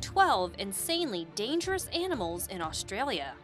12 insanely dangerous animals in Australia.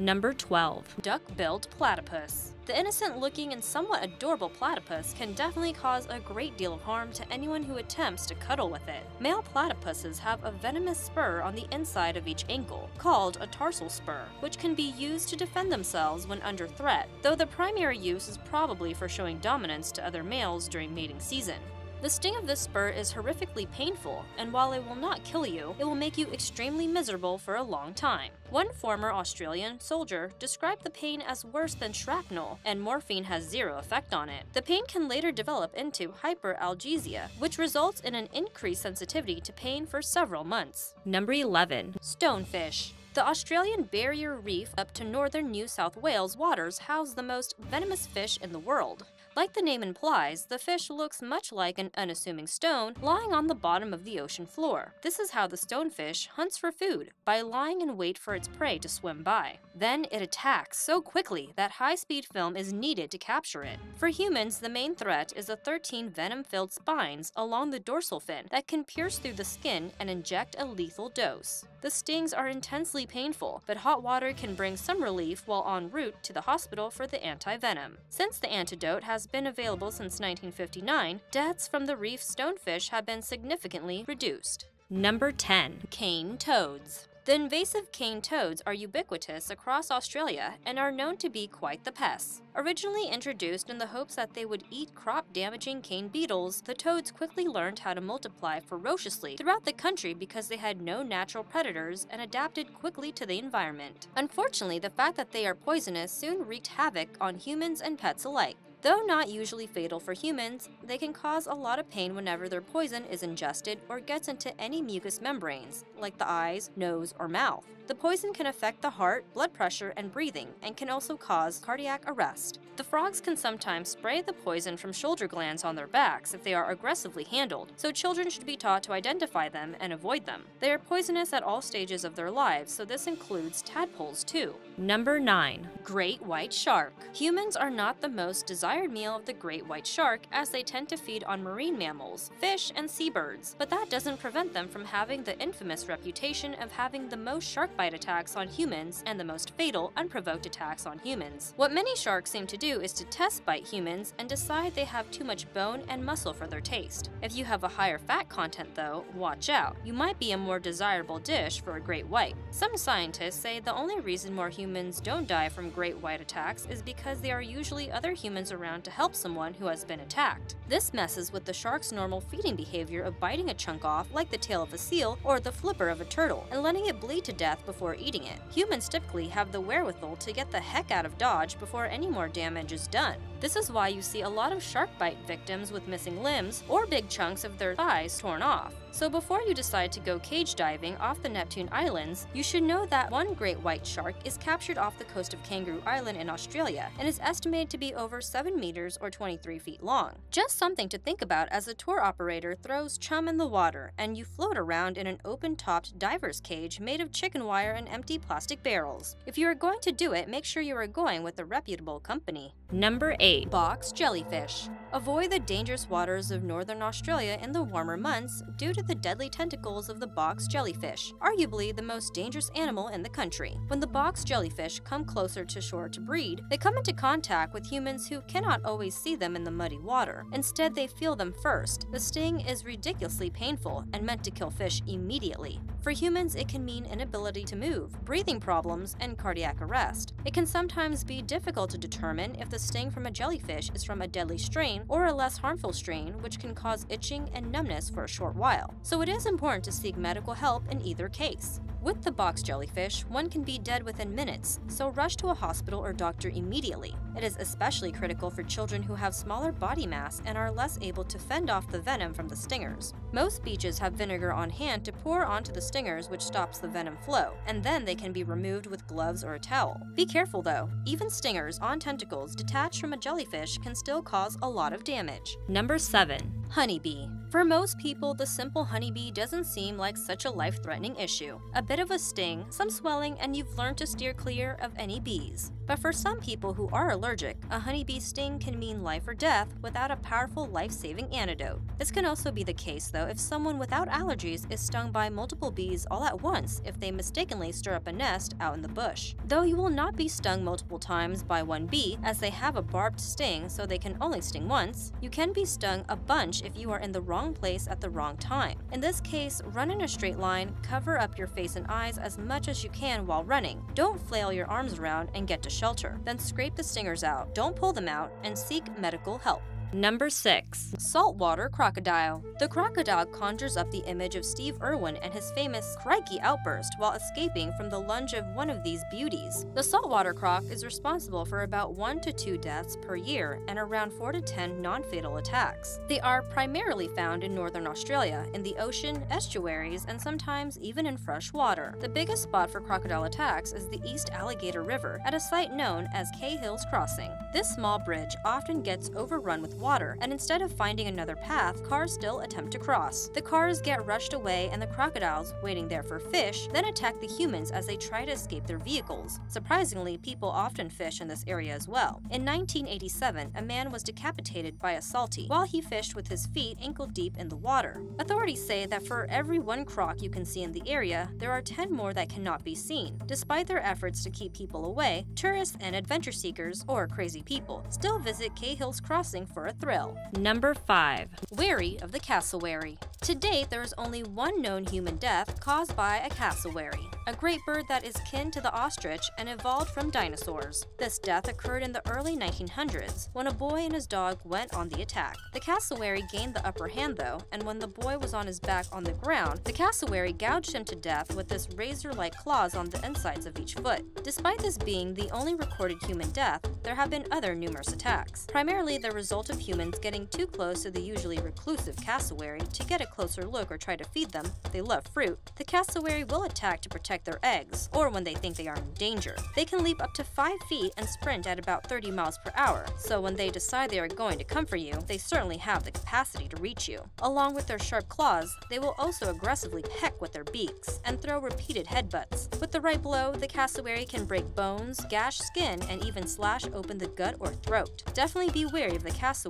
Number 12. Duck-billed platypus. The innocent-looking and somewhat adorable platypus can definitely cause a great deal of harm to anyone who attempts to cuddle with it. Male platypuses have a venomous spur on the inside of each ankle, called a tarsal spur, which can be used to defend themselves when under threat, though the primary use is probably for showing dominance to other males during mating season. The sting of this spur is horrifically painful, and while it will not kill you, it will make you extremely miserable for a long time. One former Australian soldier described the pain as worse than shrapnel, and morphine has zero effect on it. The pain can later develop into hyperalgesia, which results in an increased sensitivity to pain for several months. Number 11. Stonefish. The Australian Barrier Reef up to northern New South Wales waters house the most venomous fish in the world. Like the name implies, the fish looks much like an unassuming stone lying on the bottom of the ocean floor. This is how the stonefish hunts for food, by lying in wait for its prey to swim by. Then it attacks so quickly that high-speed film is needed to capture it. For humans, the main threat is the 13 venom-filled spines along the dorsal fin that can pierce through the skin and inject a lethal dose. The stings are intensely painful, but hot water can bring some relief while en route to the hospital for the anti-venom. Since the antidote has been available since 1959, deaths from the reef stonefish have been significantly reduced. Number 10. Cane Toads the invasive cane toads are ubiquitous across Australia and are known to be quite the pests. Originally introduced in the hopes that they would eat crop-damaging cane beetles, the toads quickly learned how to multiply ferociously throughout the country because they had no natural predators and adapted quickly to the environment. Unfortunately, the fact that they are poisonous soon wreaked havoc on humans and pets alike. Though not usually fatal for humans, they can cause a lot of pain whenever their poison is ingested or gets into any mucous membranes, like the eyes, nose, or mouth. The poison can affect the heart, blood pressure, and breathing, and can also cause cardiac arrest. The frogs can sometimes spray the poison from shoulder glands on their backs if they are aggressively handled, so children should be taught to identify them and avoid them. They are poisonous at all stages of their lives, so this includes tadpoles too. Number 9. Great White Shark Humans are not the most desired meal of the great white shark as they tend to feed on marine mammals, fish, and seabirds, but that doesn't prevent them from having the infamous reputation of having the most shark bite attacks on humans and the most fatal unprovoked attacks on humans. What many sharks seem to do is to test bite humans and decide they have too much bone and muscle for their taste. If you have a higher fat content though, watch out. You might be a more desirable dish for a great white. Some scientists say the only reason more humans don't die from great white attacks is because there are usually other humans around to help someone who has been attacked. This messes with the shark's normal feeding behavior of biting a chunk off like the tail of a seal or the flipper of a turtle and letting it bleed to death before eating it. Humans typically have the wherewithal to get the heck out of Dodge before any more damage is done. This is why you see a lot of shark bite victims with missing limbs or big chunks of their thighs torn off. So before you decide to go cage diving off the Neptune Islands, you should know that one great white shark is captured off the coast of Kangaroo Island in Australia and is estimated to be over 7 meters or 23 feet long. Just something to think about as a tour operator throws chum in the water and you float around in an open-topped diver's cage made of chicken wire and empty plastic barrels. If you are going to do it, make sure you are going with a reputable company. Number 8. Box Jellyfish Avoid the dangerous waters of northern Australia in the warmer months due to the deadly tentacles of the box jellyfish, arguably the most dangerous animal in the country. When the box jellyfish come closer to shore to breed, they come into contact with humans who cannot always see them in the muddy water. Instead, they feel them first. The sting is ridiculously painful and meant to kill fish immediately. For humans, it can mean inability to move, breathing problems, and cardiac arrest. It can sometimes be difficult to determine if the sting from a jellyfish is from a deadly strain or a less harmful strain, which can cause itching and numbness for a short while. So it is important to seek medical help in either case. With the box jellyfish, one can be dead within minutes, so rush to a hospital or doctor immediately. It is especially critical for children who have smaller body mass and are less able to fend off the venom from the stingers. Most beaches have vinegar on hand to pour onto the stingers which stops the venom flow, and then they can be removed with gloves or a towel. Be careful though, even stingers on tentacles detached from a jellyfish can still cause a lot of damage. Number 7. Honeybee For most people, the simple honeybee doesn't seem like such a life threatening issue. A bit of a sting, some swelling, and you've learned to steer clear of any bees. But for some people who are allergic, a honeybee sting can mean life or death without a powerful life saving antidote. This can also be the case, though, if someone without allergies is stung by multiple bees all at once if they mistakenly stir up a nest out in the bush. Though you will not be stung multiple times by one bee, as they have a barbed sting so they can only sting once, you can be stung a bunch if you are in the wrong place at the wrong time. In this case, run in a straight line, cover up your face and eyes as much as you can while running. Don't flail your arms around and get to shelter. Then scrape the stingers out, don't pull them out, and seek medical help. Number 6. Saltwater Crocodile. The crocodile conjures up the image of Steve Irwin and his famous crikey outburst while escaping from the lunge of one of these beauties. The saltwater croc is responsible for about 1 to 2 deaths per year and around 4 to 10 non-fatal attacks. They are primarily found in northern Australia, in the ocean, estuaries, and sometimes even in fresh water. The biggest spot for crocodile attacks is the East Alligator River at a site known as Cahill's Crossing. This small bridge often gets overrun with water, and instead of finding another path, cars still attempt to cross. The cars get rushed away, and the crocodiles, waiting there for fish, then attack the humans as they try to escape their vehicles. Surprisingly, people often fish in this area as well. In 1987, a man was decapitated by a salty while he fished with his feet ankle deep in the water. Authorities say that for every one croc you can see in the area, there are 10 more that cannot be seen. Despite their efforts to keep people away, tourists and adventure seekers, or crazy people, still visit Cahill's Crossing for a thrill. Number 5. Wary of the cassowary. To date, there is only one known human death caused by a cassowary, a great bird that is kin to the ostrich and evolved from dinosaurs. This death occurred in the early 1900s when a boy and his dog went on the attack. The cassowary gained the upper hand though, and when the boy was on his back on the ground, the cassowary gouged him to death with this razor-like claws on the insides of each foot. Despite this being the only recorded human death, there have been other numerous attacks, primarily the result of humans getting too close to the usually reclusive cassowary to get a closer look or try to feed them. They love fruit. The cassowary will attack to protect their eggs, or when they think they are in danger. They can leap up to 5 feet and sprint at about 30 miles per hour, so when they decide they are going to come for you, they certainly have the capacity to reach you. Along with their sharp claws, they will also aggressively peck with their beaks and throw repeated headbutts. With the right blow, the cassowary can break bones, gash skin, and even slash open the gut or throat. Definitely be wary of the cassowary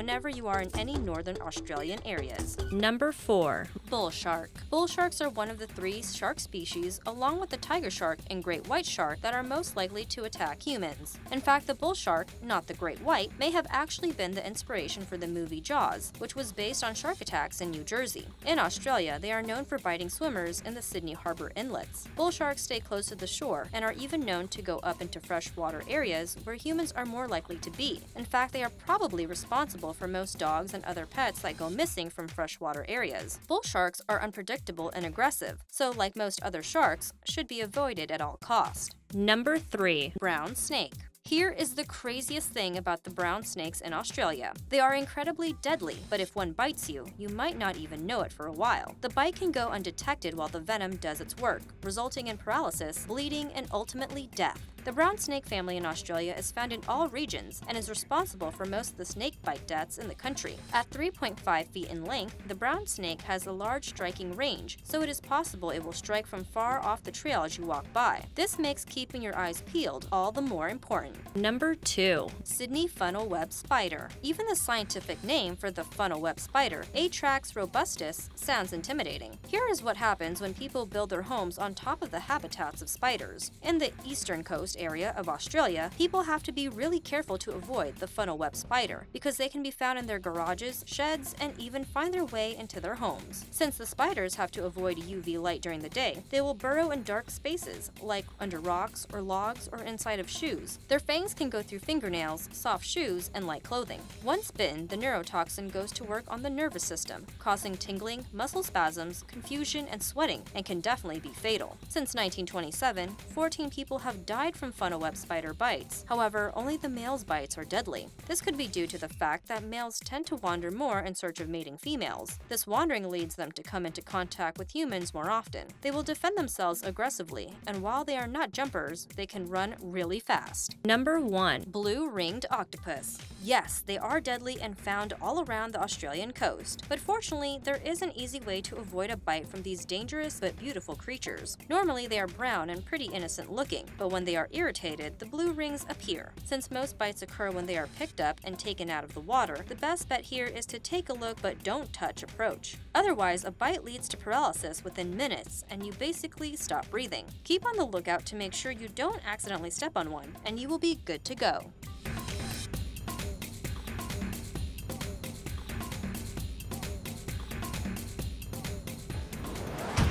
whenever you are in any northern Australian areas. Number 4. Bull shark. Bull sharks are one of the three shark species, along with the tiger shark and great white shark, that are most likely to attack humans. In fact, the bull shark, not the great white, may have actually been the inspiration for the movie Jaws, which was based on shark attacks in New Jersey. In Australia, they are known for biting swimmers in the Sydney Harbour inlets. Bull sharks stay close to the shore and are even known to go up into freshwater areas where humans are more likely to be. In fact, they are probably responsible for most dogs and other pets that go missing from freshwater areas. Bull sharks are unpredictable and aggressive, so like most other sharks, should be avoided at all cost. Number 3. Brown snake. Here is the craziest thing about the brown snakes in Australia. They are incredibly deadly, but if one bites you, you might not even know it for a while. The bite can go undetected while the venom does its work, resulting in paralysis, bleeding, and ultimately death. The brown snake family in Australia is found in all regions and is responsible for most of the snake bite deaths in the country. At 3.5 feet in length, the brown snake has a large striking range, so it is possible it will strike from far off the trail as you walk by. This makes keeping your eyes peeled all the more important. Number 2. Sydney Funnel Web Spider. Even the scientific name for the funnel web spider, Atrax robustus, sounds intimidating. Here is what happens when people build their homes on top of the habitats of spiders. In the eastern coast area of Australia, people have to be really careful to avoid the funnel web spider because they can be found in their garages, sheds, and even find their way into their homes. Since the spiders have to avoid UV light during the day, they will burrow in dark spaces, like under rocks or logs or inside of shoes. Their fangs can go through fingernails, soft shoes, and light clothing. Once bitten, the neurotoxin goes to work on the nervous system, causing tingling, muscle spasms, confusion, and sweating, and can definitely be fatal. Since 1927, 14 people have died from funnel web spider bites. However, only the male's bites are deadly. This could be due to the fact that males tend to wander more in search of mating females. This wandering leads them to come into contact with humans more often. They will defend themselves aggressively, and while they are not jumpers, they can run really fast. Number 1. Blue Ringed Octopus Yes, they are deadly and found all around the Australian coast, but fortunately, there is an easy way to avoid a bite from these dangerous but beautiful creatures. Normally, they are brown and pretty innocent looking, but when they are irritated, the blue rings appear. Since most bites occur when they are picked up and taken out of the water, the best bet here is to take a look but don't touch approach. Otherwise, a bite leads to paralysis within minutes, and you basically stop breathing. Keep on the lookout to make sure you don't accidentally step on one, and you will be good to go.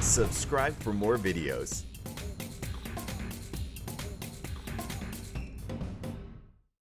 Subscribe for more videos.